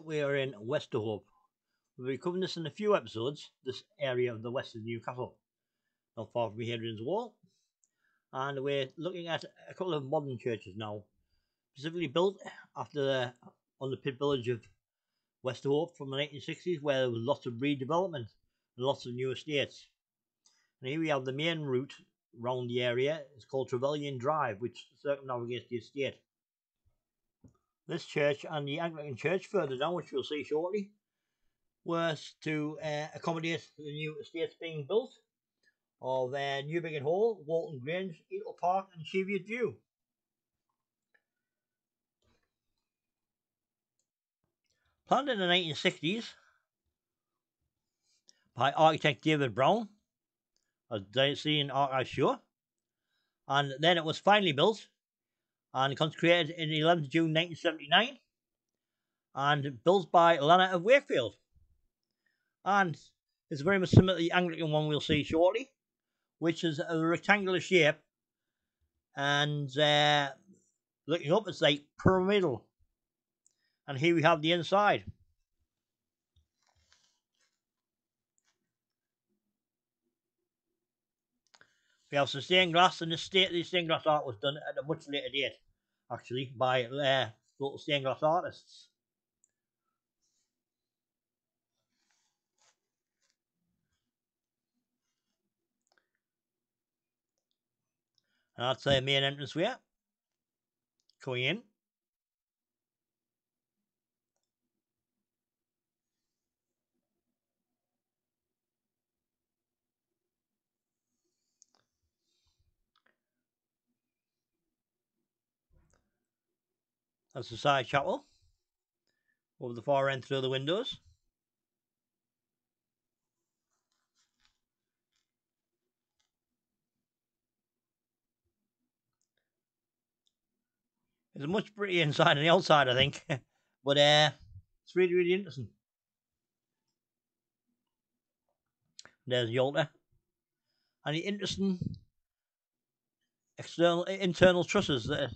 we are in Westerhope. We'll be covering this in a few episodes, this area of the west of Newcastle, not far from Hadrian's Wall. And we're looking at a couple of modern churches now, specifically built after the, on the pit village of Westerhope from the 1960s, where there was lots of redevelopment and lots of new estates. And here we have the main route around the area. It's called Trevelyan Drive, which circumnavigates the estate. This church and the Anglican church further down, which we'll see shortly, was to uh, accommodate the new estates being built of uh, Newbiggin Hall, Whorlton Grange, Eagle Park, and Cheviot View. Planned in the 1960s by architect David Brown, as seen in Archive and then it was finally built and consecrated in 11th June 1979 and built by Lana of Wakefield. And it's very much similar to the Anglican one we'll see shortly, which is a rectangular shape and uh, looking up it's like pyramidal. And here we have the inside. We have some stained glass, and the state the stained glass art was done at a much later date, actually, by uh, local stained glass artists. And that's the main entrance way. Going in. That's the side chapel. Over the far end through the windows. It's much prettier inside than the outside, I think. but uh, it's really, really interesting. There's the altar. And the interesting external internal trusses that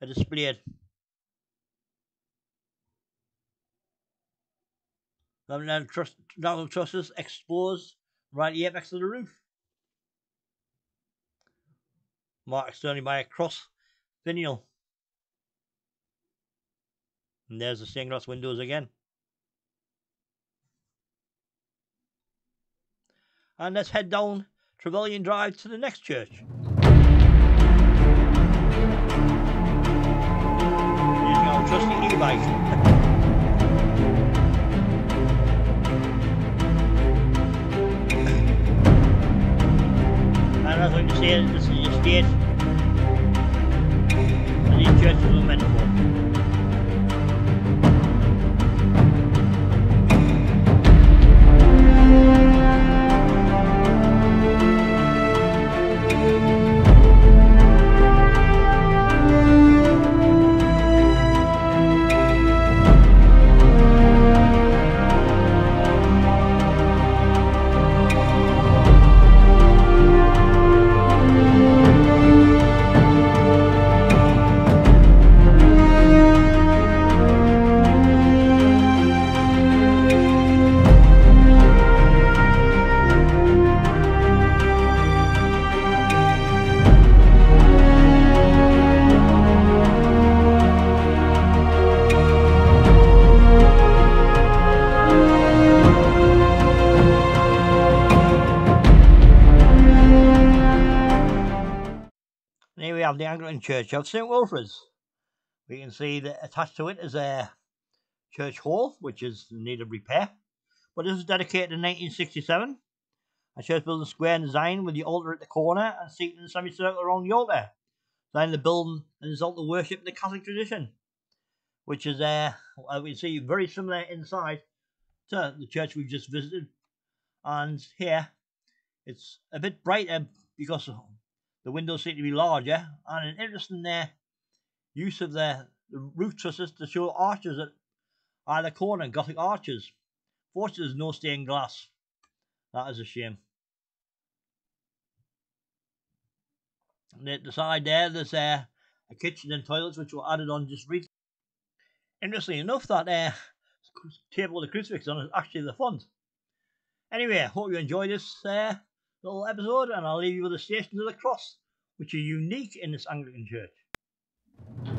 are displayed. Now trust, trusses exposed right the apex of the roof. Marked externally by a cross finial. And there's the stained glass windows again. And let's head down Trevelyan Drive to the next church. Using our trusty e-bike. 天，天。Have the Anglican Church of St Wilfrid's. We can see that attached to it is a church hall, which is in need of repair. But this was dedicated in 1967. A church building square in design with the altar at the corner and seating in a semicircle around the altar. Designed the building and result of worship in the Catholic tradition, which is, uh, we see, very similar inside to the church we've just visited. And here, it's a bit brighter because the windows seem to be larger, and an interesting uh, use of the, the roof trusses to show arches at either corner, Gothic arches. Fortunately, there's no stained glass. That is a shame. And at the side there, there's uh, a kitchen and toilets which were added on just recently. Interestingly enough, that uh, table with the crucifix on is actually the font. Anyway, hope you enjoy this uh, little episode, and I'll leave you with the Stations of the Cross, which are unique in this Anglican church.